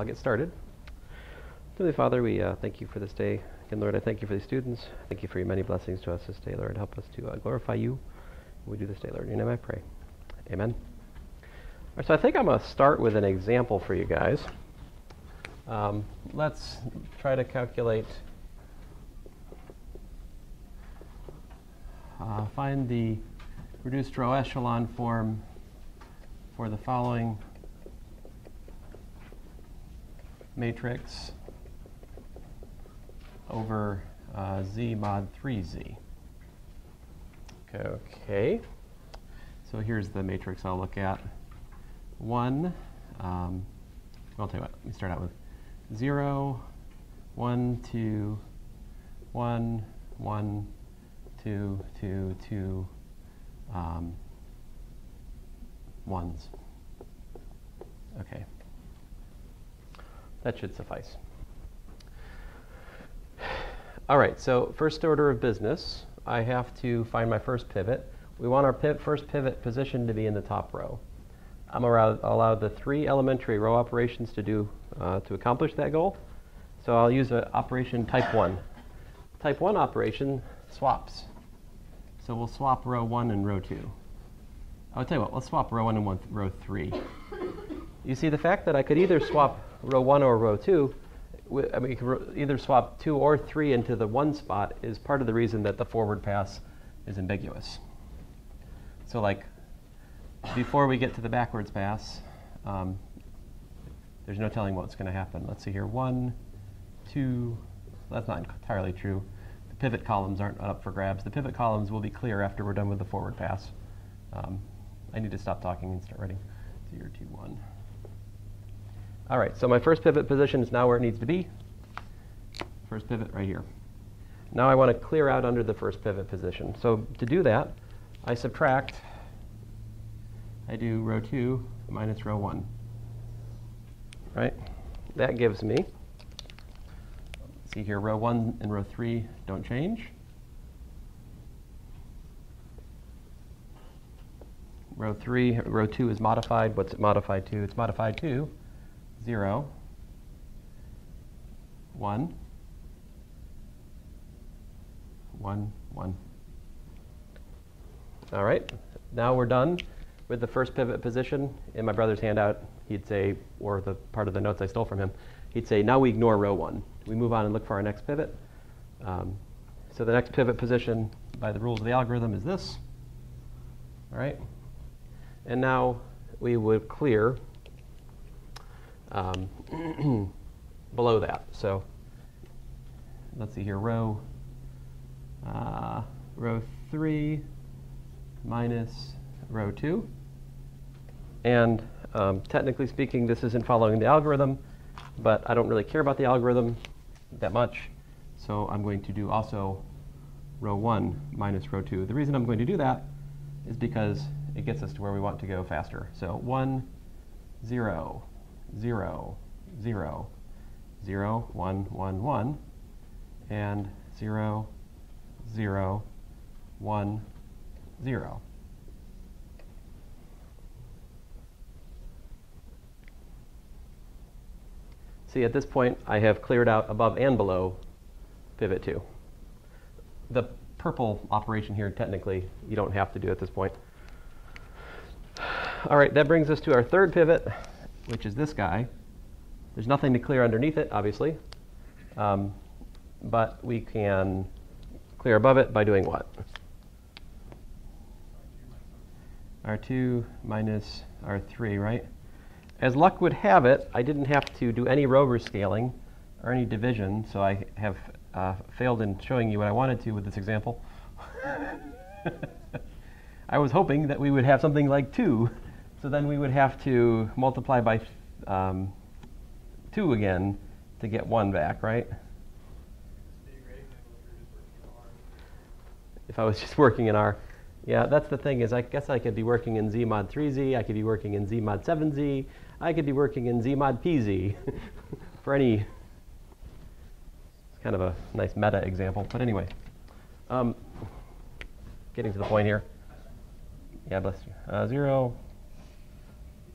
I'll get started. Heavenly Father, we uh, thank you for this day. Again, Lord, I thank you for these students. Thank you for your many blessings to us this day, Lord. Help us to uh, glorify you. We do this day, Lord. In your name I pray. Amen. All right, so I think I'm going to start with an example for you guys. Um, let's try to calculate, uh, find the reduced row echelon form for the following matrix over uh, z mod 3z. Okay, so here's the matrix I'll look at. 1, um, I'll tell you what, let me start out with 0, 1, 2, 1, 1, 2, 2, 2, um, ones. Okay. That should suffice. All right, so first order of business, I have to find my first pivot. We want our piv first pivot position to be in the top row. I'm allowed, the three elementary row operations to do uh, to accomplish that goal. So I'll use an operation type 1. Type 1 operation swaps. So we'll swap row 1 and row 2. I'll tell you what, let's swap row 1 and one row 3. You see, the fact that I could either swap row 1 or row 2, I mean, you can either swap 2 or 3 into the 1 spot is part of the reason that the forward pass is ambiguous. So like, before we get to the backwards pass, um, there's no telling what's going to happen. Let's see here. 1, 2, that's not entirely true. The pivot columns aren't up for grabs. The pivot columns will be clear after we're done with the forward pass. Um, I need to stop talking and start writing. 0, 2, 1. All right, so my first pivot position is now where it needs to be. First pivot right here. Now I want to clear out under the first pivot position. So to do that, I subtract, I do row 2 minus row 1. Right? That gives me, see here, row 1 and row 3 don't change. Row 3, row 2 is modified. What's it modified to? It's modified to 0, 1, 1, 1. All right, now we're done with the first pivot position. In my brother's handout, he'd say, or the part of the notes I stole from him, he'd say, now we ignore row 1. We move on and look for our next pivot. Um, so the next pivot position by the rules of the algorithm is this. All right. And now we would clear um, below that. So let's see here, row, uh, row 3 minus row 2. And um, technically speaking, this isn't following the algorithm, but I don't really care about the algorithm that much. So I'm going to do also row 1 minus row 2. The reason I'm going to do that is because it gets us to where we want to go faster. So 1, 0, 0, 0, 0, 1, 1, 1, and 0, 0, 1, 0. See, at this point, I have cleared out above and below pivot 2. The purple operation here, technically, you don't have to do at this point. All right, that brings us to our third pivot which is this guy. There's nothing to clear underneath it, obviously. Um, but we can clear above it by doing what? R2 minus R3, right? As luck would have it, I didn't have to do any row scaling or any division, so I have uh, failed in showing you what I wanted to with this example. I was hoping that we would have something like 2 so then we would have to multiply by um, 2 again to get 1 back, right? If I was just working in R. Yeah, that's the thing is I guess I could be working in Z mod 3Z, I could be working in Z mod 7Z, I could be working in Z mod PZ for any, it's kind of a nice meta example, but anyway. Um, getting to the point here. Yeah, bless you. Uh, 0,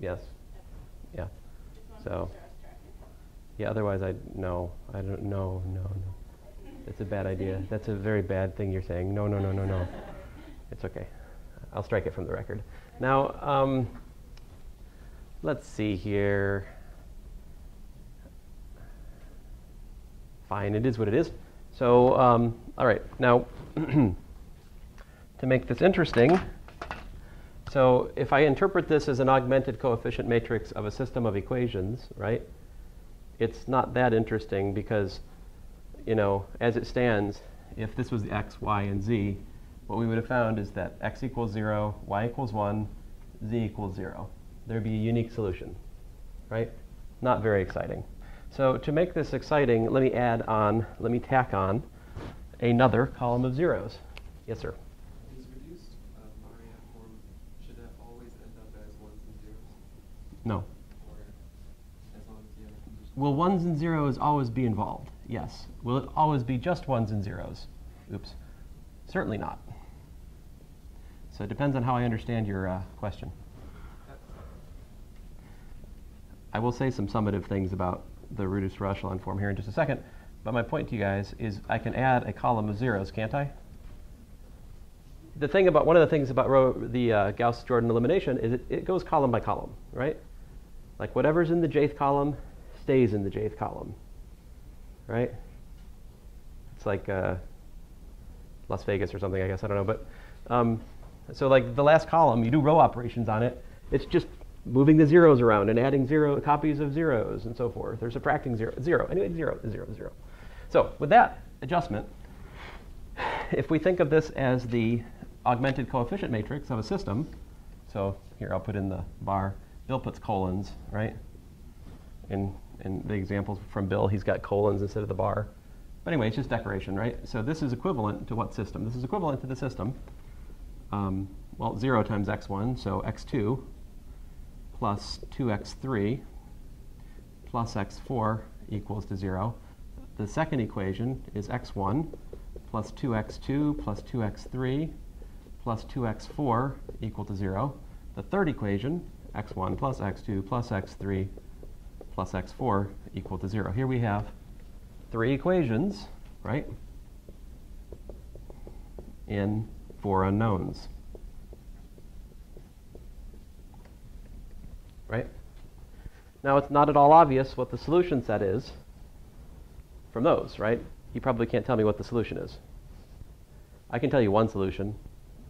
Yes. Yeah. So-. Yeah, otherwise I no, I don't no, no, no. That's a bad idea. That's a very bad thing you're saying. No, no, no, no, no. It's okay. I'll strike it from the record. Now, um, let's see here. Fine, it is what it is. So, um, all right. Now, to make this interesting, so if I interpret this as an augmented coefficient matrix of a system of equations, right? It's not that interesting because, you know, as it stands, if this was the x, y, and z, what we would have found is that x equals 0, y equals 1, z equals 0. There'd be a unique solution, right? Not very exciting. So to make this exciting, let me add on, let me tack on another column of zeros. Yes, sir. Is reduced uh, Mariette form, should that always end up as ones and zeros? No. Or as long as you have a condition? Will ones and zeros always be involved? Yes. Will it always be just ones and zeros? Oops. Certainly not. So it depends on how I understand your uh, question. I will say some summative things about the reduced row echelon form here in just a second, but my point to you guys is I can add a column of zeros, can't I? The thing about one of the things about row, the uh, Gauss-Jordan elimination is it, it goes column by column, right? Like whatever's in the jth column stays in the jth column, right? It's like uh, Las Vegas or something, I guess. I don't know, but um, so like the last column, you do row operations on it. It's just moving the zeros around and adding zero copies of zeros and so forth, or subtracting zero, zero. Anyway, zero, zero, zero. So with that adjustment, if we think of this as the augmented coefficient matrix of a system, so here I'll put in the bar. Bill puts colons, right? In in the examples from Bill, he's got colons instead of the bar. But anyway, it's just decoration, right? So this is equivalent to what system? This is equivalent to the system. Um, well, 0 times x1, so x2 plus 2x3 plus x4 equals to 0. The second equation is x1 plus 2x2 plus 2x3 plus 2x4 equal to 0. The third equation, x1 plus x2 plus x3 plus x4 equal to 0. Here we have three equations, right, in four unknowns. Right? Now, it's not at all obvious what the solution set is from those, right? You probably can't tell me what the solution is. I can tell you one solution,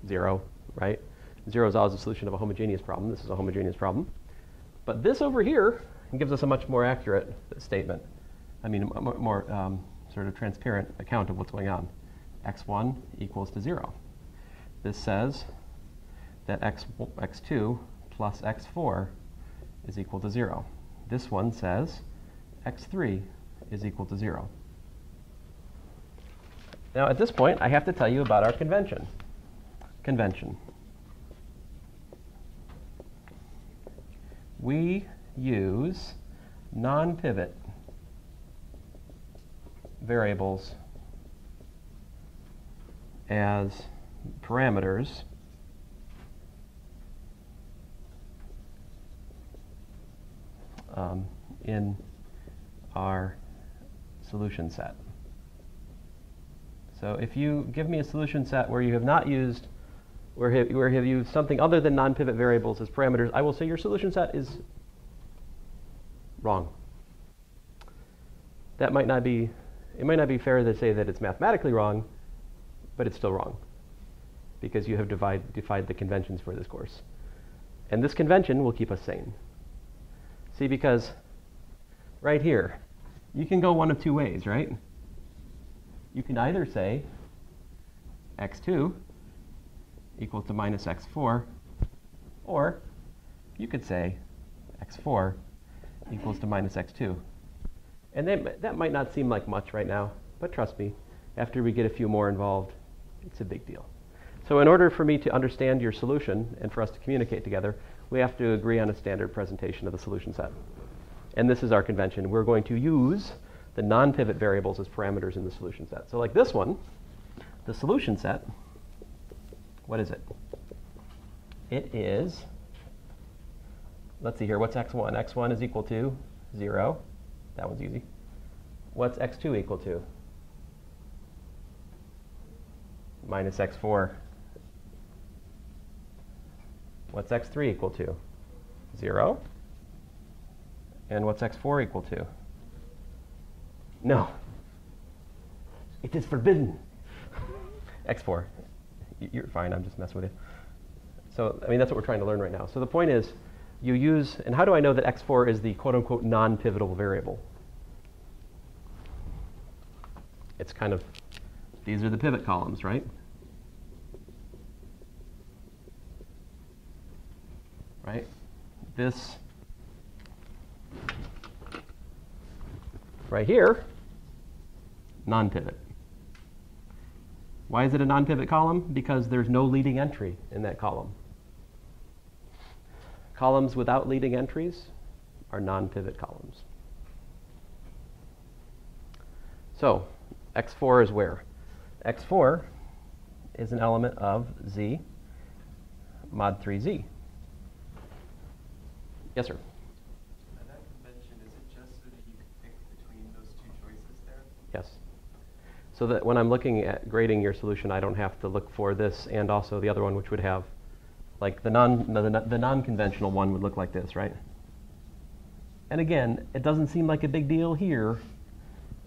zero, right? Zero is always a solution of a homogeneous problem. This is a homogeneous problem. But this over here gives us a much more accurate statement. I mean, a more um, sort of transparent account of what's going on. x1 equals to 0. This says that x, x2 plus x4 is equal to 0. This one says x3 is equal to 0. Now, at this point, I have to tell you about our convention. Convention. We use non-pivot variables as parameters um, in our solution set. So if you give me a solution set where you have not used, where have, where have used something other than non-pivot variables as parameters, I will say your solution set is wrong. That might not be, it might not be fair to say that it's mathematically wrong, but it's still wrong because you have divide, defied the conventions for this course. And this convention will keep us sane. See, because right here, you can go one of two ways, right? You can either say x2 equals to minus x4, or you could say x4 equals to minus x2. And that, that might not seem like much right now, but trust me, after we get a few more involved, it's a big deal. So in order for me to understand your solution and for us to communicate together, we have to agree on a standard presentation of the solution set. And this is our convention. We're going to use the non-pivot variables as parameters in the solution set. So like this one, the solution set, what is it? It is, let's see here, what's x1? x1 is equal to 0. That one's easy. What's x2 equal to? Minus x4. What's x3 equal to? 0. And what's x4 equal to? No. It is forbidden. x4. You're fine, I'm just messing with you. So, I mean, that's what we're trying to learn right now. So the point is, you use, and how do I know that x4 is the quote unquote non pivotal variable? It's kind of, these are the pivot columns, right? Right? This right here, non pivot. Why is it a non pivot column? Because there's no leading entry in that column. Columns without leading entries are non pivot columns. So, x4 is where? x4 is an element of z mod 3z. Yes, sir. Now that convention, is it just so that you can pick between those two choices there? Yes. So that when I'm looking at grading your solution, I don't have to look for this and also the other one, which would have, like the non the, the non-conventional one would look like this, right? And again, it doesn't seem like a big deal here.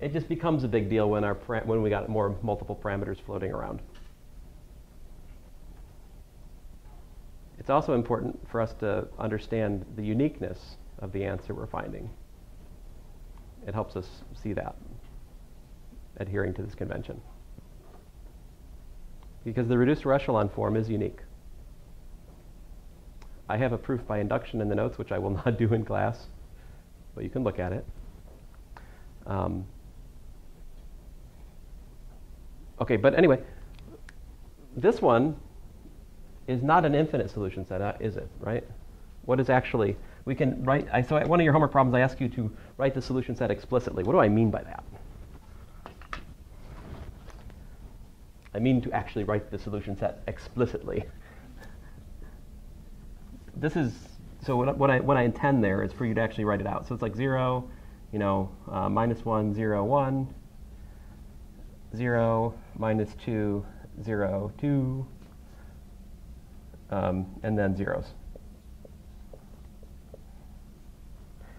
It just becomes a big deal when our when we got more multiple parameters floating around. It's also important for us to understand the uniqueness of the answer we're finding. It helps us see that adhering to this convention. Because the reduced echelon form is unique. I have a proof by induction in the notes, which I will not do in class, but you can look at it. Um, okay, but anyway, this one is not an infinite solution set, uh, is it? Right? What is actually we can write? I, so one of your homework problems, I ask you to write the solution set explicitly. What do I mean by that? I mean to actually write the solution set explicitly. This is so what, what I what I intend there is for you to actually write it out. So it's like zero, you know, uh, minus one, zero, one, zero, minus two, zero, two, um, and then zeros.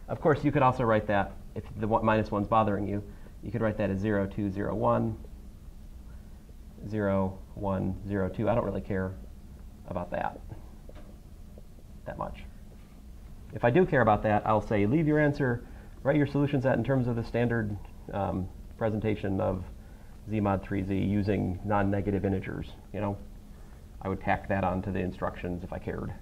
Of course, you could also write that if the one, minus one's bothering you. You could write that as 0, 2, 0, 1, 0, 1, 0, 2. I don't really care about that that much. If I do care about that, I'll say leave your answer, write your solution set in terms of the standard um, presentation of Zmod 3Z using non-negative integers. You know, I would tack that onto the instructions if I cared.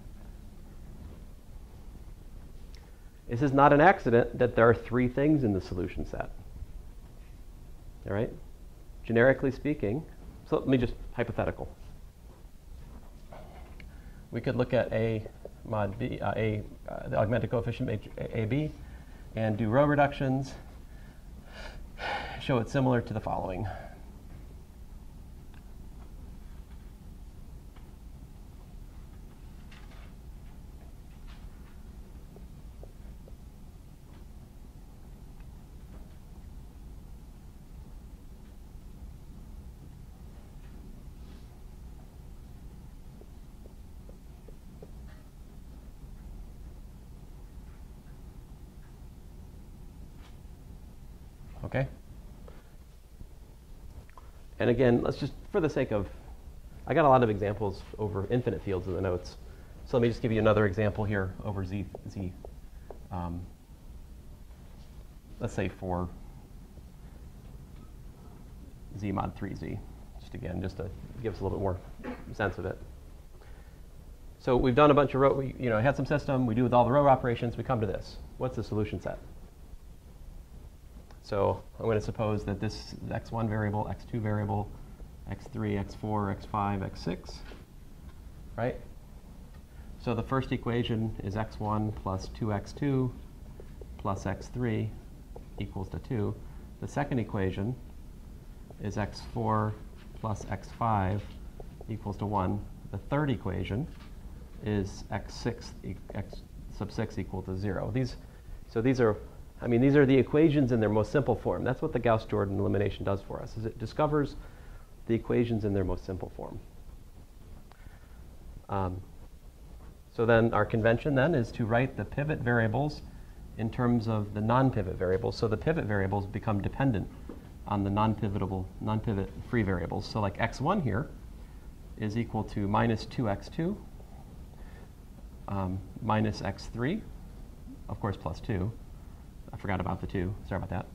This is not an accident that there are three things in the solution set. All right? Generically speaking, so let me just hypothetical. We could look at A mod B, uh, A, uh, the augmented coefficient AB, and do row reductions, show it similar to the following. Okay? And again, let's just, for the sake of, I got a lot of examples over infinite fields in the notes. So let me just give you another example here over Z. Z um, let's say for Z mod 3Z. Just again, just to give us a little bit more sense of it. So we've done a bunch of row, we, you know, had some system, we do with all the row operations, we come to this. What's the solution set? So I'm going to suppose that this x1 variable, x2 variable, x3, x4, x5, x6, right? So the first equation is x1 plus 2x2 plus x3 equals to 2. The second equation is x4 plus x5 equals to 1. The third equation is x6 e- x sub 6 equal to 0. These, so these are, I mean, these are the equations in their most simple form. That's what the Gauss-Jordan elimination does for us, is it discovers the equations in their most simple form. Um, so then our convention then is to write the pivot variables in terms of the non-pivot variables. So the pivot variables become dependent on the non-pivotable, non-pivot free variables. So like x1 here is equal to minus 2x2 um, minus x3, of course plus 2. I forgot about the 2, sorry about that.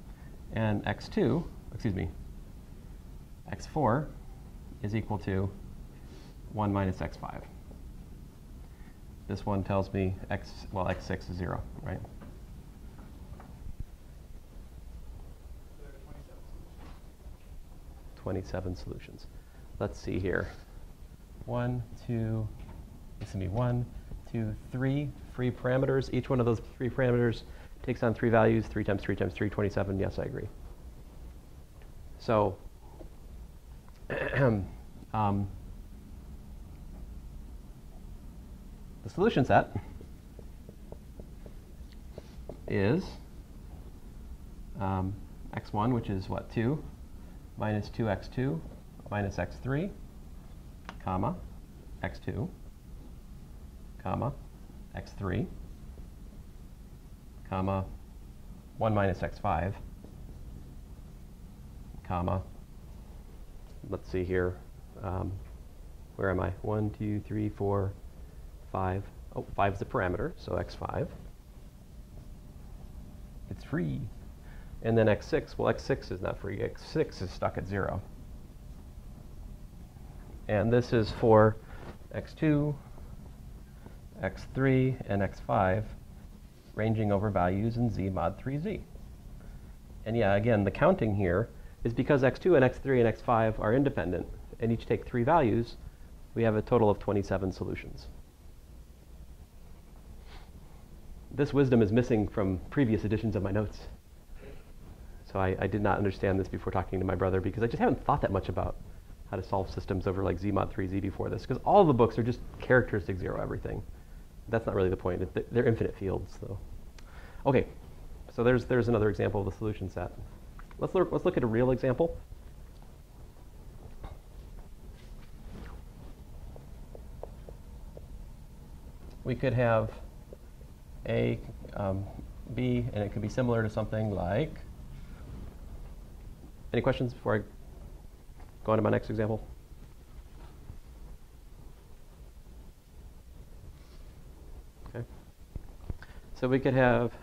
And x2, excuse me, x4 is equal to 1 minus x5. This one tells me x, well, x6 is 0, right? There are 27 27 solutions. Let's see here. One, two, this would be one, two, three free parameters. Each one of those free parameters takes on three values, 3 times 3 times 3, 27. Yes, I agree. So, um, the solution set is um, x1, which is what, 2, minus 2x2 minus x3, comma, x2, comma, x3, comma, 1 minus x5, comma, let's see here, um, where am I? 1, 2, 3, 4, 5. Oh, 5 is the parameter, so x5. It's free. And then x6, well, x6 is not free. x6 is stuck at 0. And this is for x2, x3, and x5, ranging over values in z mod 3z. And yeah, again, the counting here is because x2 and x3 and x5 are independent and each take three values, we have a total of 27 solutions. This wisdom is missing from previous editions of my notes. So I, I did not understand this before talking to my brother because I just haven't thought that much about how to solve systems over like Z mod 3Z before this because all the books are just characteristic zero everything. That's not really the point. They're infinite fields, though. Okay, so there's, there's another example of the solution set. Let's look, let's look at a real example. We could have A, um, B, and it could be similar to something like. Any questions before I go on to my next example? So we could have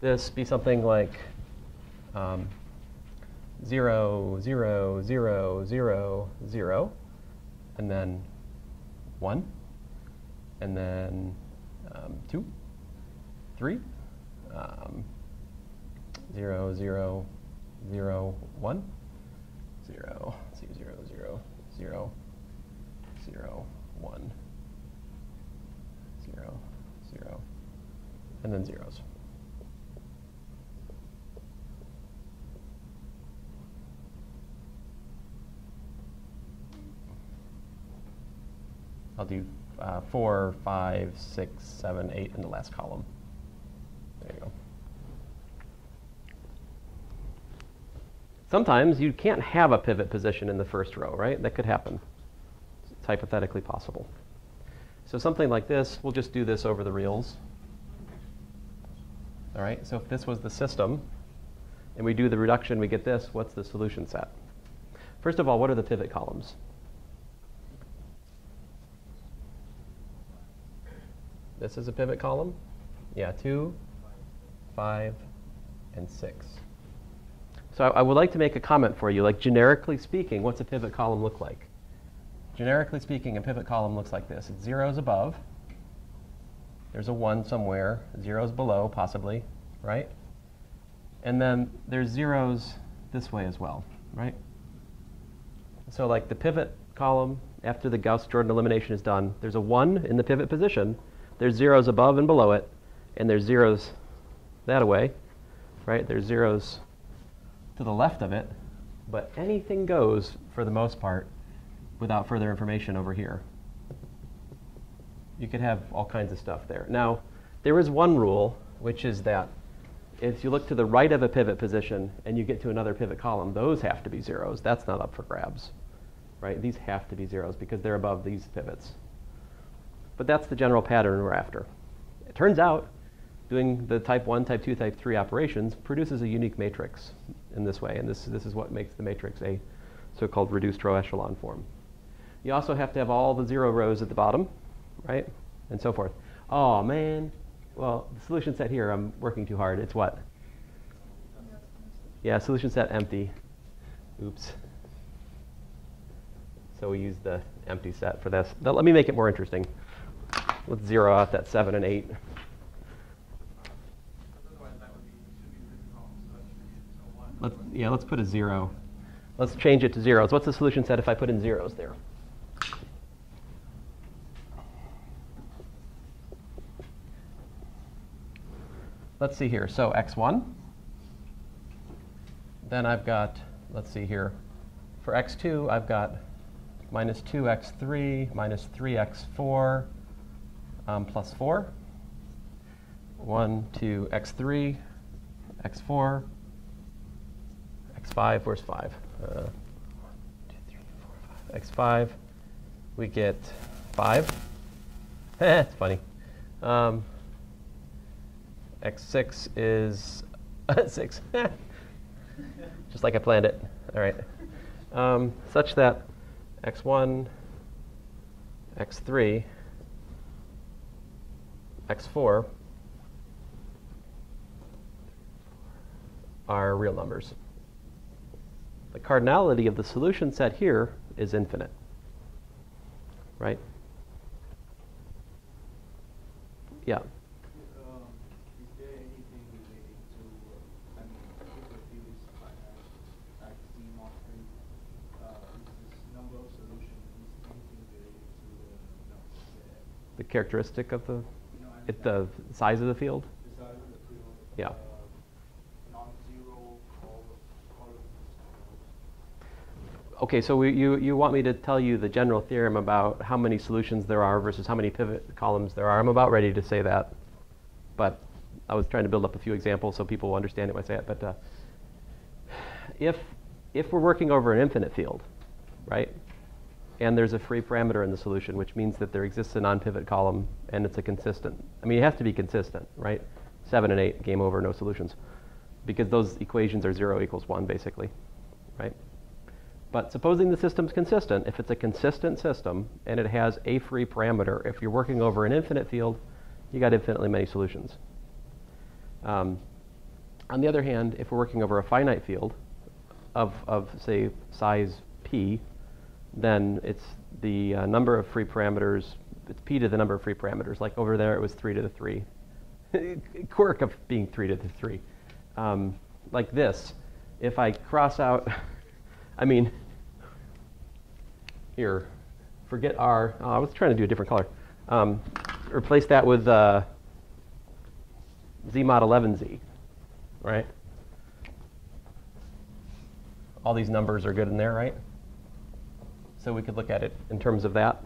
this be something like um, 0, 0, 0, 0, 0, and then 1, and then um, 2, 3, um, 0, 0, 0, 1, 0, 0, 0, 0, 0, 1, 0, 0, and then zeros. I'll do uh, four, five, six, seven, eight in the last column. There you go. Sometimes you can't have a pivot position in the first row, right? That could happen. It's hypothetically possible. So something like this, we'll just do this over the reals. All right, so if this was the system, and we do the reduction, we get this, what's the solution set? First of all, what are the pivot columns? This is a pivot column? Yeah, two, five, and six. So I, I would like to make a comment for you, like generically speaking, what's a pivot column look like? generically speaking, a pivot column looks like this. It's zeros above. There's a 1 somewhere. Zeros below, possibly, right? And then there's zeros this way as well, right? So like the pivot column, after the Gauss-Jordan elimination is done, there's a 1 in the pivot position. There's zeros above and below it, and there's zeros that way, right? There's zeros to the left of it, but anything goes for the most part without further information over here. You could have all kinds of stuff there. Now, there is one rule, which is that if you look to the right of a pivot position and you get to another pivot column, those have to be zeros. That's not up for grabs, right? These have to be zeros because they're above these pivots. But that's the general pattern we're after. It turns out doing the type 1, type 2, type 3 operations produces a unique matrix in this way, and this, this is what makes the matrix a so-called reduced row echelon form. You also have to have all the zero rows at the bottom, right? And so forth. Oh, man. Well, the solution set here, I'm working too hard. It's what? Yeah, solution set empty. Oops. So we use the empty set for this. Now, let me make it more interesting. Let's zero out that 7 and 8. Because otherwise that would be, should be written wrong, so that should be a one. Let's, yeah, let's put a 0. Let's change it to zeros. What's the solution set if I put in zeros there? Let's see here. So x1. Then I've got, let's see here. For x2, I've got minus 2x3 minus 3x4 um, plus 4. 1, 2, x3, x4, x5, where's 5? Uh, 1, 2, 3, 4, 5. x5, we get 5. it's funny. Um, x6 is 6. Just like I planned it. All right. Um, such that x1, x3, x4 are real numbers. The cardinality of the solution set here is infinite, right? Yeah. Um, is there anything related to, uh, I mean, if the field is finite, like Z mod three, uh, is this number of solutions, is anything related to the, no, the, The characteristic of the, the size of the field. the size of the field, Yeah. uh, columns, Okay, so we, you, you want me to tell you the general theorem about how many solutions there are versus how many pivot columns there are. I'm about ready to say that, but I was trying to build up a few examples so people will understand it when I say it. But uh, if, if we're working over an infinite field, right, and there's a free parameter in the solution, which means that there exists a non-pivot column and it's a consistent. I mean, it has to be consistent, right? Seven and eight, game over, no solutions, because those equations are zero equals one, basically, right? But supposing the system's consistent, if it's a consistent system and it has a free parameter, if you're working over an infinite field, you got infinitely many solutions. Um, on the other hand, if we're working over a finite field of, of say, size p, then it's the uh, number of free parameters, it's p to the number of free parameters. Like over there, it was 3 to the 3. Quirk of being 3 to the 3. Um, like this, if I cross out, I mean, here, forget R. Oh, I was trying to do a different color. Um, replace that with uh, Z mod 11Z, right? All these numbers are good in there, right? So we could look at it in terms of that.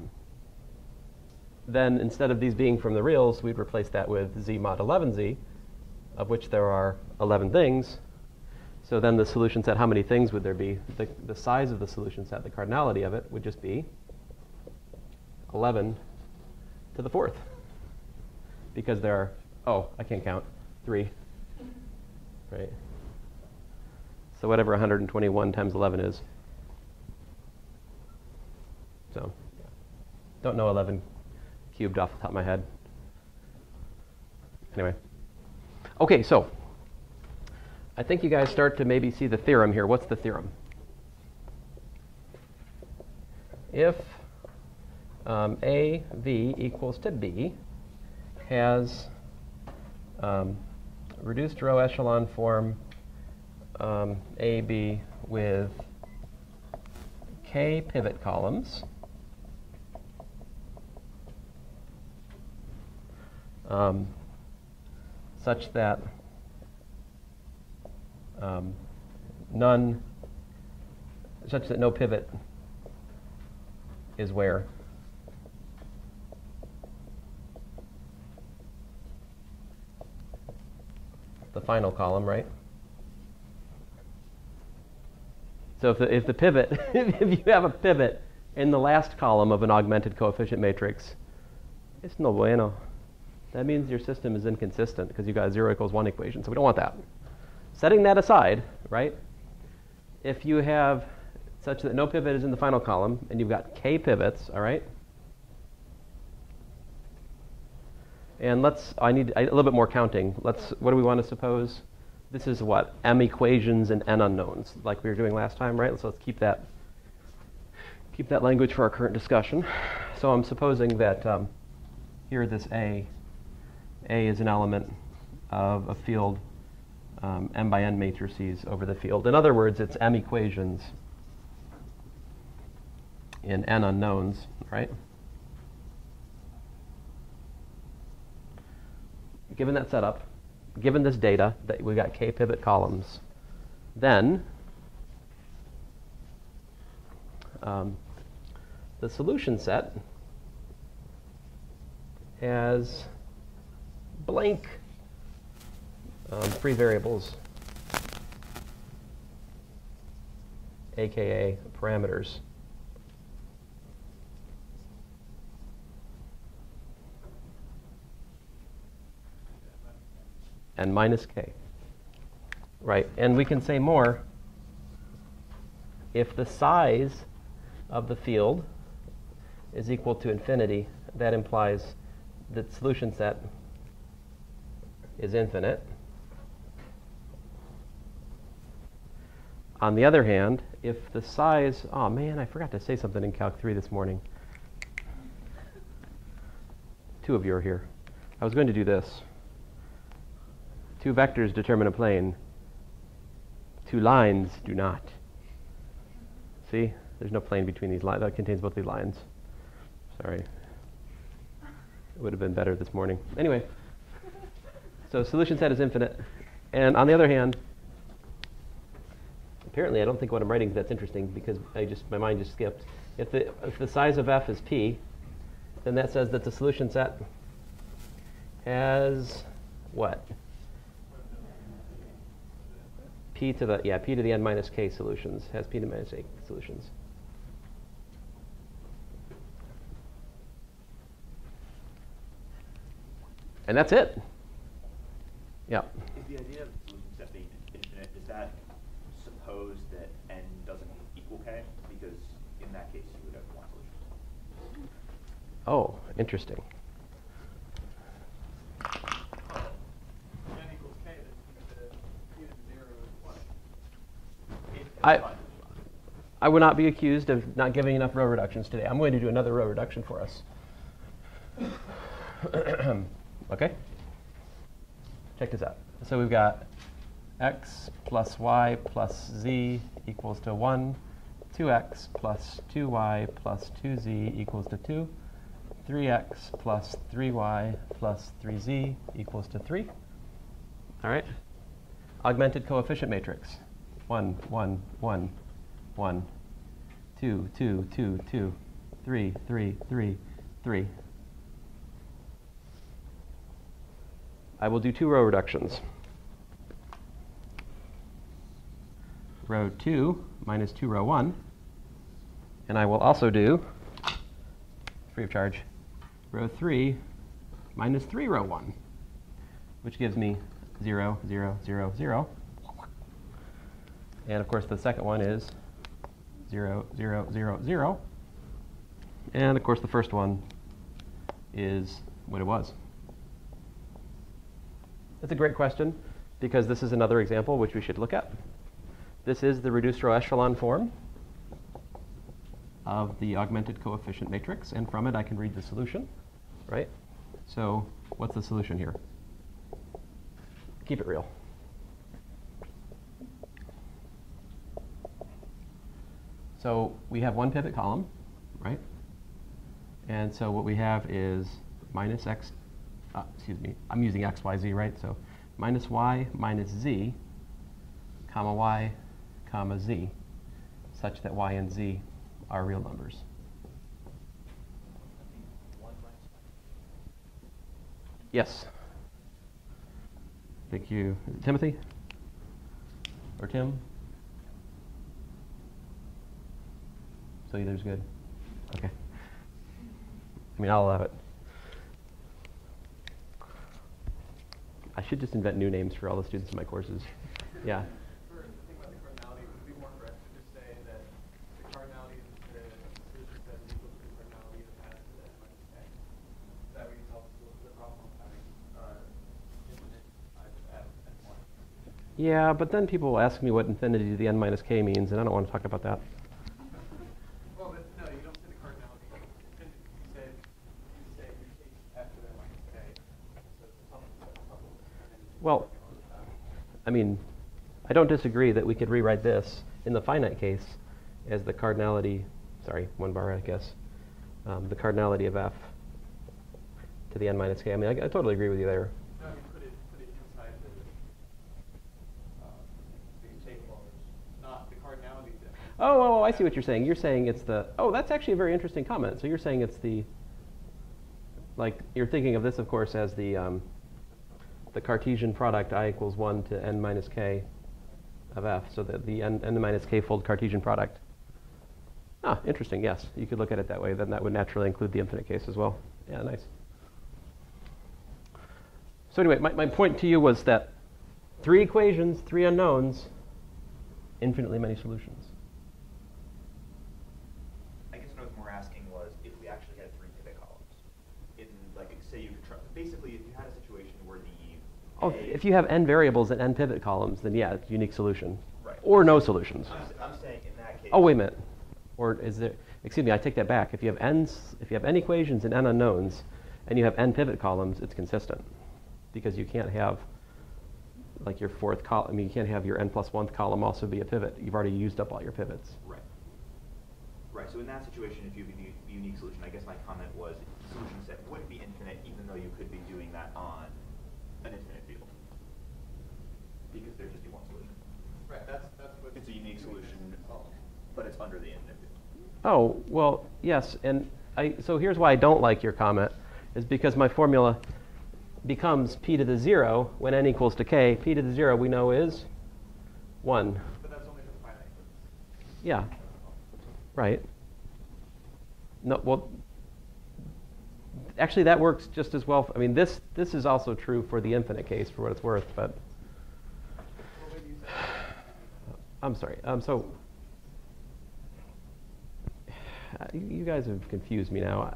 Then instead of these being from the reals, we'd replace that with Z mod 11Z, of which there are 11 things. So then the solution set, how many things would there be? The, the size of the solution set, the cardinality of it, would just be 11 to the fourth. Because there are, oh, I can't count, three. Right? So whatever 121 times 11 is. So, don't know 11 cubed off the top of my head. Anyway. Okay, so I think you guys start to maybe see the theorem here. What's the theorem? If um, A, V equals to B has um, reduced row echelon form um, A, B with K pivot columns. Um, such that um, none, such that no pivot is where? The final column, right? So if the, if the pivot, if you have a pivot in the last column of an augmented coefficient matrix, it's no bueno. That means your system is inconsistent because you've got a 0 equals 1 equation. So we don't want that. Setting that aside, right? If you have such that no pivot is in the final column and you've got k pivots, all right? And let's, I need a little bit more counting. Let's, what do we want to suppose? This is what? M equations and N unknowns, like we were doing last time, right? So let's keep that, keep that language for our current discussion. So I'm supposing that um, here this A, A is an element of a field um, M by N matrices over the field. In other words, it's M equations in N unknowns, right? Given that setup, given this data that we've got k pivot columns, then um, the solution set has blank um, free variables, aka parameters. and minus k. Right, and we can say more if the size of the field is equal to infinity, that implies the solution set is infinite. On the other hand, if the size, oh man, I forgot to say something in Calc 3 this morning. Two of you are here. I was going to do this. Two vectors determine a plane. Two lines do not. See? There's no plane between these lines. That contains both these lines. Sorry. It would have been better this morning. Anyway, so solution set is infinite. And on the other hand, apparently I don't think what I'm writing that's interesting because I just my mind just skipped. If the if the size of f is p, then that says that the solution set has what? p to the yeah p to the n minus k solutions has p to the minus a solutions. And that's it. Yeah. Is the idea of the solution being infinite, does that suppose that n doesn't equal k? Because in that case, you would have one solution. Oh, interesting. N equals K, then the, p to the zero is what? If- I- fine. I will not be accused of not giving enough row reductions today. I'm going to do another row reduction for us. okay? Check this out. So we've got x plus y plus z equals to 1, 2x plus 2y plus 2z equals to 2, 3x plus 3y plus 3z equals to 3. All right? Augmented coefficient matrix. 1, 1, 1, 1, 2, 2, 2, 2, 3, 3, 3, 3. I will do two row reductions. Row 2 minus 2 row 1. And I will also do, free of charge, row 3 minus 3 row 1, which gives me 0, 0, 0, 0. And of course, the second one is 0, 0, 0, 0. And of course, the first one is what it was. That's a great question because this is another example which we should look at. This is the reduced row echelon form. of the augmented coefficient matrix, and from it I can read the solution, right? So what's the solution here? Keep it real. So we have one pivot column, right? And so what we have is minus x, uh, excuse me, I'm using x, y, z, right? So minus y minus z, comma y, comma z, such that y and z are real numbers. Yes. Thank you. Timothy? Or Tim? So either's good. Okay. I mean, I'll allow it. I should just invent new names for all the students in my courses. Yeah. Yeah, but then people will ask me what infinity to the n minus k means, and I don't want to talk about that. Well, but no, you don't say the cardinality. Infinity. You say, you say you take f to the n minus k. So it's a tuple, it's a tuple, and then you Well, I mean, I don't disagree that we could rewrite this in the finite case as the cardinality, sorry, one bar, I guess, um, the cardinality of f to the n minus k. I mean, I, I totally agree with you there. No, I put it, put it inside the, uh, the not the cardinality. Oh, oh, oh, I see what you're saying. You're saying it's the, oh, that's actually a very interesting comment. So you're saying it's the, like, you're thinking of this, of course, as the, um, the Cartesian product i equals 1 to n minus k of f, so the n, n minus k fold Cartesian product. Ah, interesting, yes. You could look at it that way. Then that would naturally include the infinite case as well. Yeah, nice. So anyway, my, my point to you was that three equations, three unknowns, infinitely many solutions. I guess what I was more asking was if we actually had three pivot columns. In, like, say you could try, basically, if you had a situation where the. Oh, if you have n variables and n pivot columns, then yeah, it's a unique solution. Right. Or no solutions. I'm, I'm saying in that case. Oh, wait a minute. Or is there, excuse me, I take that back. If you have n's, if you have n equations and n unknowns, and you have n pivot columns, it's consistent. Because you can't have, like your fourth column, I mean, you can't have your n plus one column also be a pivot. You've already used up all your pivots. Right. Right, so in that situation, if you have a unique solution, I guess my comment was solution set would be infinite, even though you could be doing that on an infinite field. Because there'd just be one solution. Right, that's, that's what. It's a unique solution, Oh. But it's under the infinite. Oh, well, yes, and I, so here's why I don't like your comment, is because my formula becomes p to the 0 when n equals to k. p to the 0 we know is 1. But that's only for the finite purpose. Yeah, right. No, well, actually that works just as well. I mean, this, this is also true for the infinite case, for what it's worth, but Well, maybe you said. I'm sorry. Um, so you, guys have confused me now.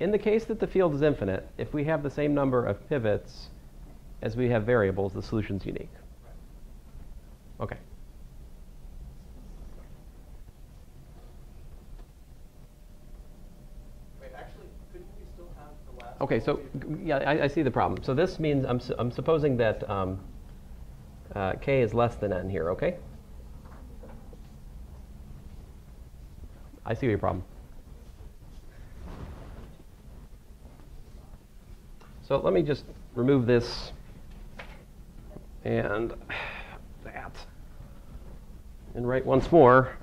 In the case that the field is infinite, if we have the same number of pivots as we have variables, the solution's unique. Okay. Wait, actually, couldn't we still have the last? Okay, so yeah, I, I see the problem. So this means I'm, su- I'm supposing that um, uh, k is less than n here, okay? I see your problem. So let me just remove this and that and write once more.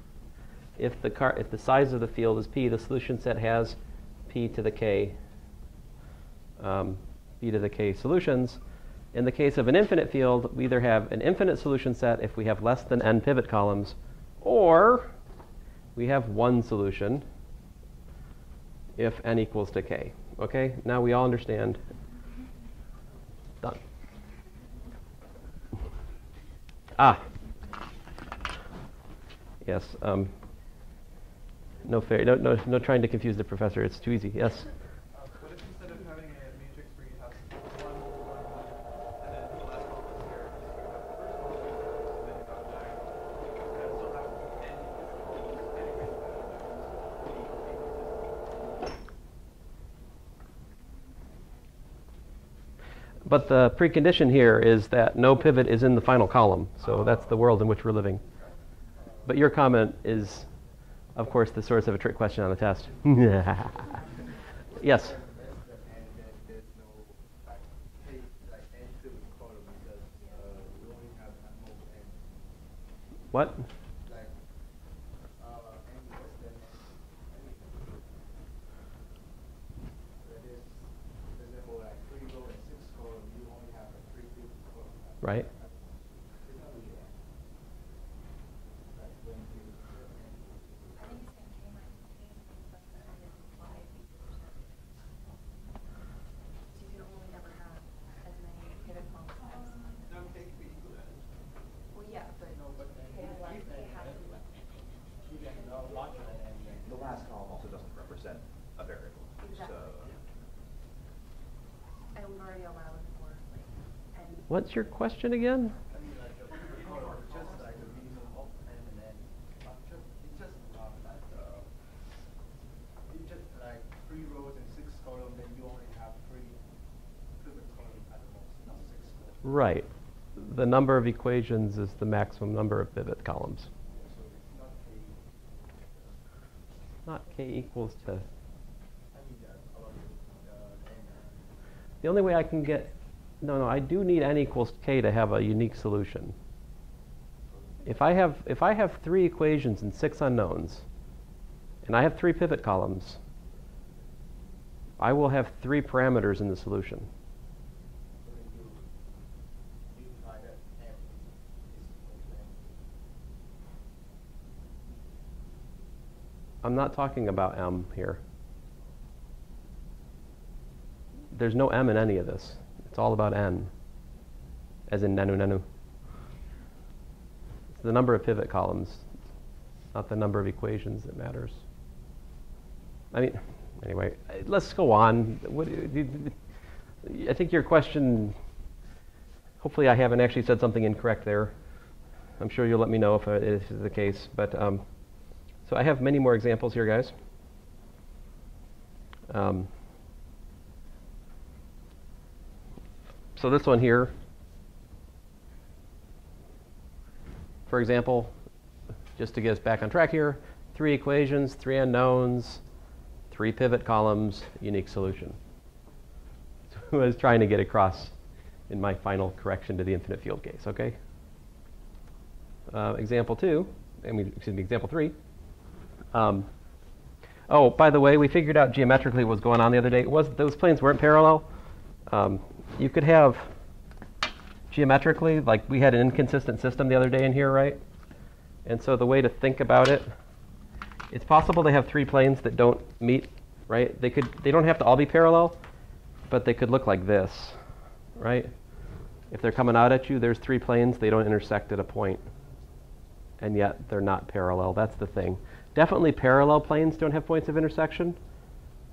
If the car, if the size of the field is p, the solution set has p to the k um, b to the k solutions. In the case of an infinite field, we either have an infinite solution set if we have less than n pivot columns, or we have one solution if n equals to k. Okay, now we all understand. Done. Ah. Yes. Um, no fair. No, no, no. Trying to confuse the professor. It's too easy. Yes. Uh, What if instead of having a matrix where you have one, one, one, and then the last column is here, you have the first column, and then you have a diagonal, But the precondition here is that no pivot is in the final column. So ah. that's the world in which we're living. But your comment is, of course, the source of a trick question on the test. yes. And then there's no like hey, like n pivot column because uh, we only have at most n. What? Like uh, n less than n. anything. That is, for example, like three row and six column, you only have a three pivot column. Right. It's not really n. Like when you I think he's saying K minus K means that's the end of Y equals percent. So you can only ever have as many pivot columns as X minus. No, K could be equal to N. Well, yeah, but No, but then K you less, keep K that has to be N. less than N. you can uh, larger than n then. The last column also doesn't represent a variable. Exactly. So, And we've already allowed for like N. What's your question again? I mean, like the pivot column is just like the minimum of n and n. Uh, just, it's just uh, like uh, it's just like three rows and six columns, then you only have three pivot columns at the most, your question again? Right. The number of equations is the maximum number of pivot columns. Not k. Equals to. The only way I can get. No, no, I do need n equals k to have a unique solution. If I have if I have three equations and six unknowns, and I have three pivot columns, I will have three parameters in the solution. I'm not talking about m here. There's no m in any of this. It's all about n, as in nanu nanu. It's the number of pivot columns, not the number of equations that matters. I mean, anyway, let's go on. What, I think your question. Hopefully, I haven't actually said something incorrect there. I'm sure you'll let me know if uh, this is the case. But um, so I have many more examples here, guys. Um, so this one here, for example, just to get us back on track here, three equations, three unknowns, three pivot columns, unique solution. So I was trying to get across in my final correction to the infinite field case, okay? Uh, example two, I mean, excuse me, example three. Um, oh, by the way, we figured out geometrically what was going on the other day. It was those planes weren't parallel. Um, you could have geometrically, like we had an inconsistent system the other day in here, right? And so the way to think about it, it's possible to have three planes that don't meet, right? They could, they don't have to all be parallel, but they could look like this, right? If they're coming out at you, there's three planes, they don't intersect at a point and yet they're not parallel. That's the thing. Definitely parallel planes don't have points of intersection.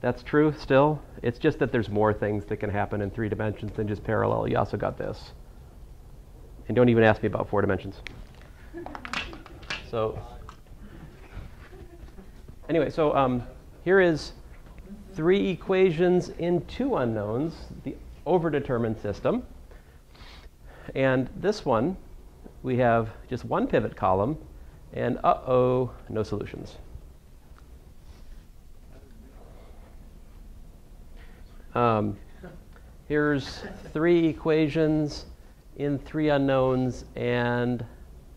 That's true still. It's just that there's more things that can happen in three dimensions than just parallel. You also got this. And don't even ask me about four dimensions. So, anyway, so um, here is three equations in two unknowns, the overdetermined system. And this one, we have just one pivot column, and uh-oh, no solutions. Um, here's three equations in three unknowns, and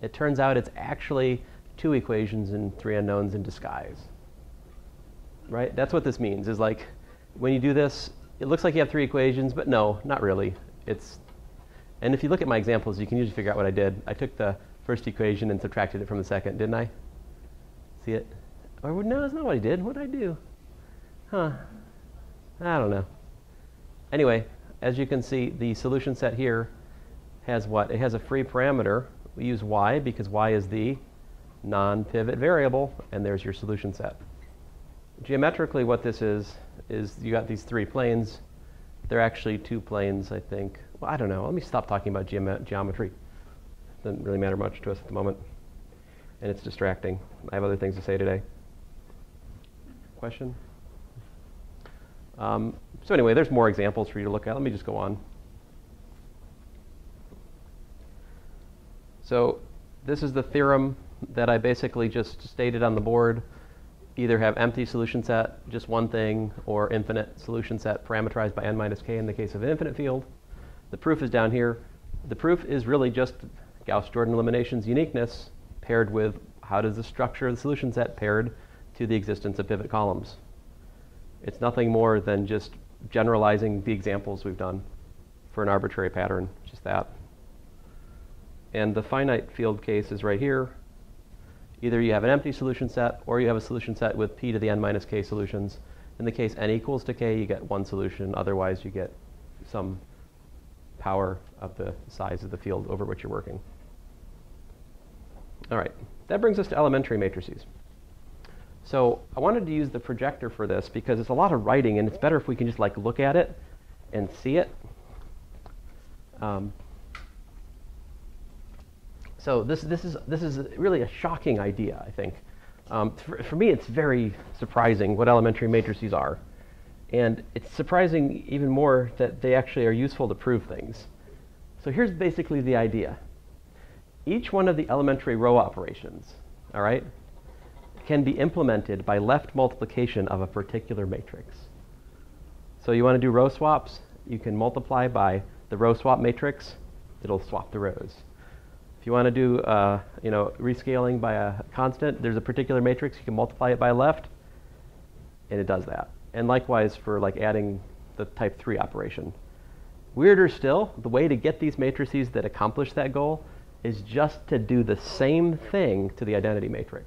it turns out it's actually two equations in three unknowns in disguise. Right? That's what this means, is like when you do this, it looks like you have three equations, but no, not really. It's and if you look at my examples, you can usually figure out what I did. I took the first equation and subtracted it from the second, didn't I? See it? Or no, that's not what I did. What did I do? Huh. I don't know. Anyway, as you can see, the solution set here has what? It has a free parameter. We use y because y is the non-pivot variable, and there's your solution set. Geometrically, what this is, is you got these three planes. They're actually two planes, I think. Well, I don't know. Let me stop talking about geome- geometry. Doesn't really matter much to us at the moment. And it's distracting. I have other things to say today. Question? Um, so anyway, there's more examples for you to look at. Let me just go on. So this is the theorem that I basically just stated on the board. Either have empty solution set, just one thing, or infinite solution set parameterized by n minus k in the case of an infinite field. The proof is down here. The proof is really just Gauss-Jordan elimination's uniqueness paired with how does the structure of the solution set paired to the existence of pivot columns. It's nothing more than just generalizing the examples we've done for an arbitrary pattern, just that. And the finite field case is right here. Either you have an empty solution set or you have a solution set with p to the n minus k solutions. In the case n equals to k, you get one solution. Otherwise, you get some power of the size of the field over which you're working. All right, that brings us to elementary matrices. So I wanted to use the projector for this because it's a lot of writing and it's better if we can just like look at it and see it. Um, so this, this, is, this is really a shocking idea, I think. Um, for, for me, it's very surprising what elementary matrices are. And it's surprising even more that they actually are useful to prove things. So here's basically the idea. Each one of the elementary row operations, all right, can be implemented by left multiplication of a particular matrix. So you want to do row swaps, you can multiply by the row swap matrix, it'll swap the rows. If you want to do, uh, you know, rescaling by a constant, there's a particular matrix, you can multiply it by left, and it does that. And likewise for like adding the type 3 operation. Weirder still, the way to get these matrices that accomplish that goal is just to do the same thing to the identity matrix.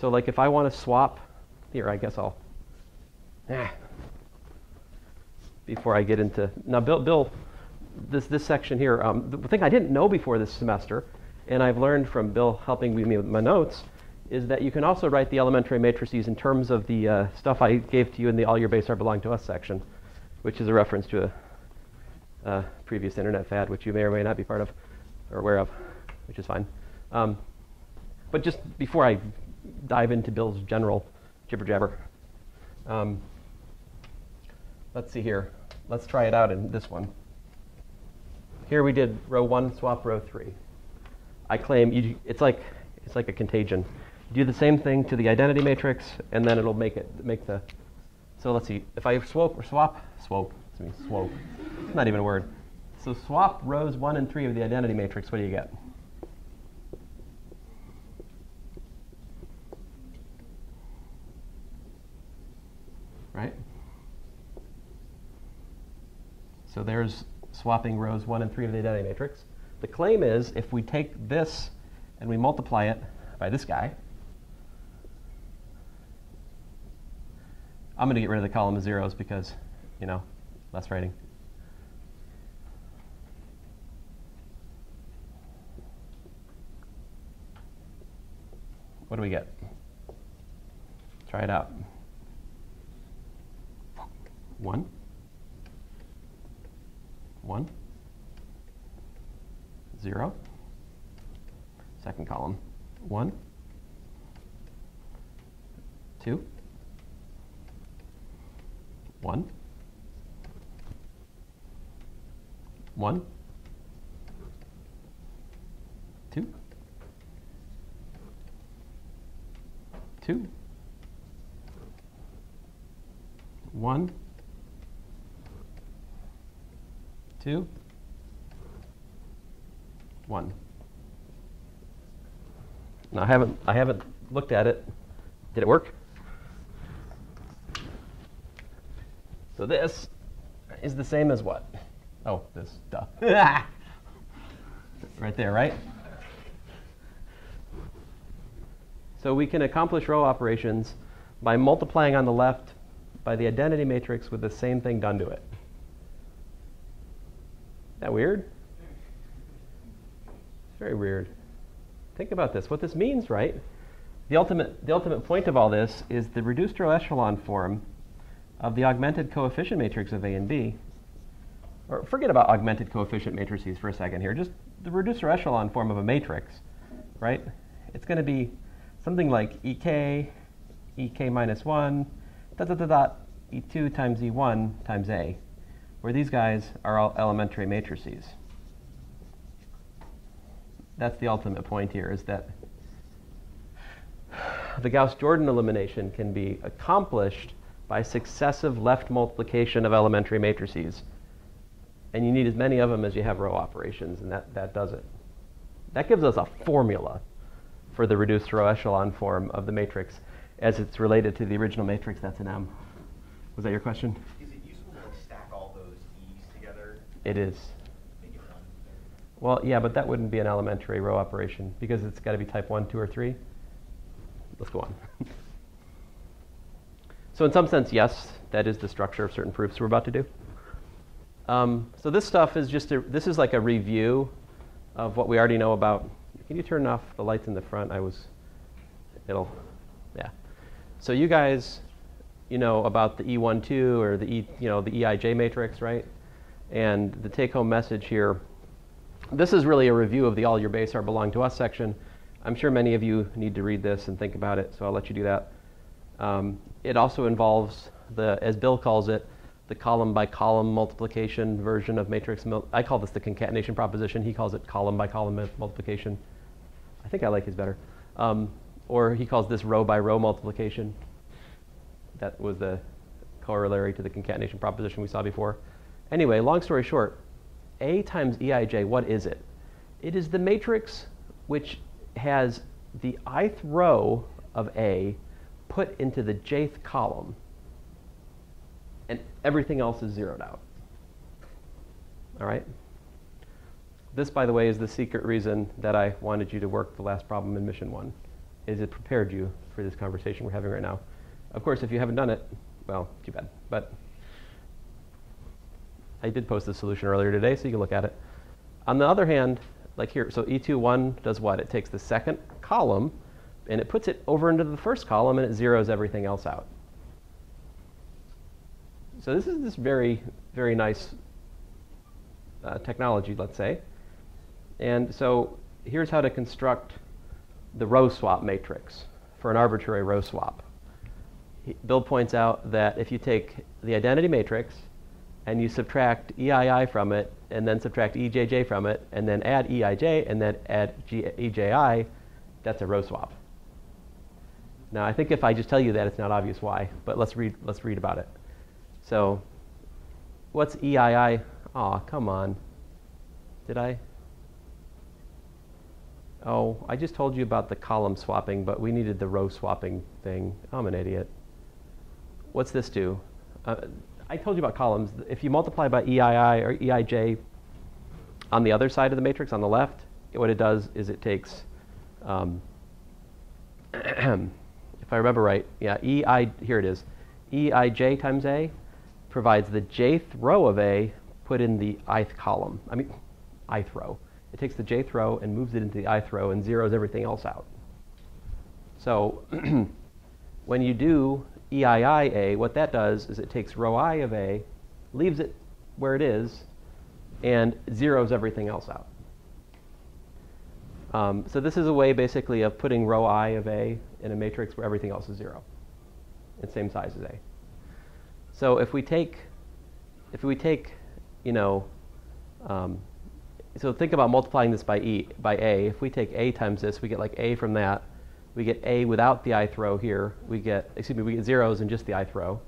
So like if I want to swap, here, I guess I'll, ah, before I get into, now Bill, Bill this, this section here, um, the thing I didn't know before this semester, and I've learned from Bill helping me with my notes, is that you can also write the elementary matrices in terms of the uh, stuff I gave to you in the all your base are belong to us section, which is a reference to a, previous internet fad, which you may or may not be part of or aware of, which is fine. Um, but just before I dive into Bill's general jibber jabber, um, let's see here. Let's try it out in this one. Here we did row one, swap row three. I claim you, it's like it's like a contagion. Do the same thing to the identity matrix, and then it'll make it make the. So let's see. If I swap or swap, swap. I mean swap. It's not even a word. So swap rows one and three of the identity matrix. What do you get? Right. So there's swapping rows 1 and 3 of the identity matrix. The claim is if we take this and we multiply it by this guy, I'm going to get rid of the column of zeros because, you know, less writing. What do we get? Try it out. One. One. Zero. Second column. One. Two. One. One. Two. Two. One. Two. One. Now I haven't I haven't looked at it. Did it work? So this is the same as what? Oh, this duh. right there, right? So we can accomplish row operations by multiplying on the left by the identity matrix with the same thing done to it. That weird? It's very weird. Think about this. What this means, right? The ultimate, the ultimate point of all this is the reduced row echelon form of the augmented coefficient matrix of A and B. Or forget about augmented coefficient matrices for a second here. Just the reduced row echelon form of a matrix, right? It's going to be something like ek, ek minus 1, dot, dot, dot, dot, e2 times e1 times a, where these guys are all elementary matrices. that's the ultimate point here, is that the Gauss-Jordan elimination can be accomplished by successive left multiplication of elementary matrices. And you need as many of them as you have row operations, and that, that does it. That gives us a formula for the reduced row echelon form of the matrix as it's related to the original matrix that's in M. Was that your question? Is it useful to like stack all those E's together? It is. Well, yeah, but that wouldn't be an elementary row operation because it's got to be type 1, 2, or 3. Let's go on. so, in some sense, yes, that is the structure of certain proofs we're about to do. Um, so, this stuff is just a, this is like a review of what we already know about. Can you turn off the lights in the front? I was, it'll, yeah. So, you guys, you know about the E12 or the E, you know, the EIJ matrix, right? And the take-home message here this is really a review of the all your base are belong to us section. I'm sure many of you need to read this and think about it, so I'll let you do that. Um, it also involves the, as Bill calls it, the column by column multiplication version of matrix. Mul- I call this the concatenation proposition. He calls it column by column multiplication. I think I like his better. Um, or he calls this row by row multiplication. That was the corollary to the concatenation proposition we saw before. Anyway, long story short, A times Eij, what is it? It is the matrix which has the ith row of A put into the jth column, and everything else is zeroed out. All right? This, by the way, is the secret reason that I wanted you to work the last problem in mission one, is it prepared you for this conversation we're having right now. Of course, if you haven't done it, well, too bad. But I did post the solution earlier today, so you can look at it. On the other hand, like here, so E21 does what? It takes the second column and it puts it over into the first column and it zeroes everything else out. So this is this very, very nice uh, technology, let's say. And so here's how to construct the row swap matrix for an arbitrary row swap. Bill points out that if you take the identity matrix and you subtract EII from it, and then subtract EJJ from it, and then add EIJ, and then add G- EJI, that's a row swap. Now, I think if I just tell you that, it's not obvious why, but let's read, let's read about it. So, what's EII? Aw, come on. Did I? Oh, I just told you about the column swapping, but we needed the row swapping thing. I'm an idiot. What's this do? Uh, I told you about columns. If you multiply by EII or EIJ on the other side of the matrix on the left, what it does is it takes, um, if I remember right, yeah, EI, here it is. EIJ times A provides the jth row of A put in the ith column. I mean, ith row. It takes the jth row and moves it into the ith row and zeroes everything else out. So when you do EIIA, what that does is it takes row i of A, leaves it where it is, and zeroes everything else out. Um, so this is a way basically of putting row i of A in a matrix where everything else is zero, and same size as A. So if we take, if we take, you know, um, so think about multiplying this by E by A. If we take A times this, we get like A from that. We get A without the ith row here. We get, excuse me, we get zeros in just the ith row.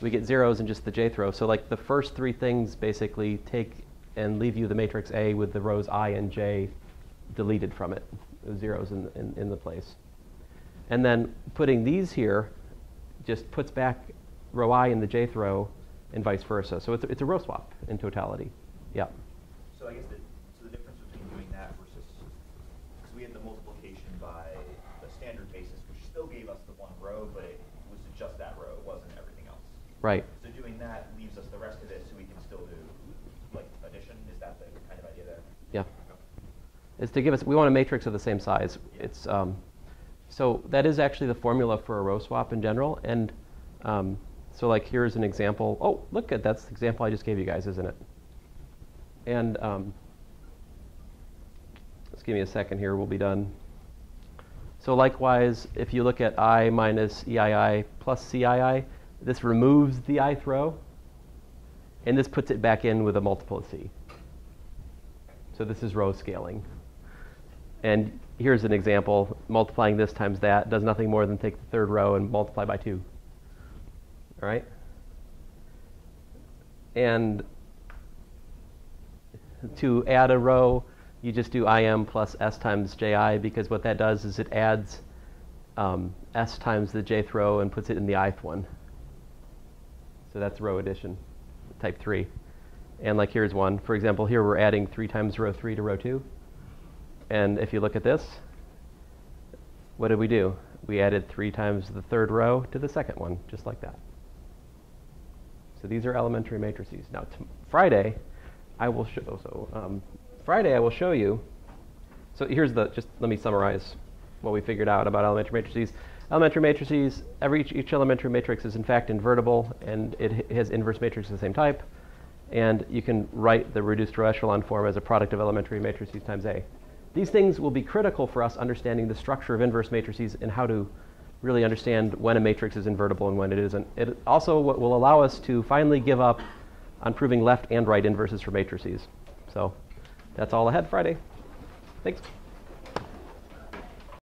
We get zeros in just the jth row. So like the first three things basically take and leave you the matrix A with the rows I and J deleted from it, zeros in, in, in the place. And then putting these here just puts back row I in the jth row and vice versa. So it's, a- it's a row swap in totality. Yeah. So I guess the difference between doing that versus, because we had the multiplication by the standard basis, which still gave us the one row, but it was just that row, it wasn't everything else. Right. So doing that leaves us the rest of it, so we can still do, like, addition, is that the kind of idea there? Yeah. Is to give us, we want a matrix of the same size. It's, um, so that is actually the formula for a row swap in general. And um, so like here's an example. Oh, look at, that's the example I just gave you guys, isn't it? And um, just give me a second here, we'll be done. So likewise, if you look at i minus EII plus CII, this removes the ith row, and this puts it back in with a multiple of c. So this is row scaling. And here's an example. Multiplying this times that does nothing more than take the third row and multiply by 2. All right? And to add a row, you just do im plus s times ji because what that does is it adds um, s times the jth row and puts it in the ith one. So that's row addition, type 3. And like here's one. For example, here we're adding 3 times row 3 to row 2. And if you look at this, what did we do? We added 3 times the third row to the second one, just like that. So these are elementary matrices. Now, Friday, I will show. So um, Friday, I will show you. So here's the. Just let me summarize what we figured out about elementary matrices. Elementary matrices. Every each, each elementary matrix is in fact invertible, and it has inverse matrix of the same type. And you can write the reduced row echelon form as a product of elementary matrices times A. These things will be critical for us understanding the structure of inverse matrices and how to really understand when a matrix is invertible and when it isn't. It also will allow us to finally give up on proving left and right inverses for matrices. So that's all I had Friday. Thanks.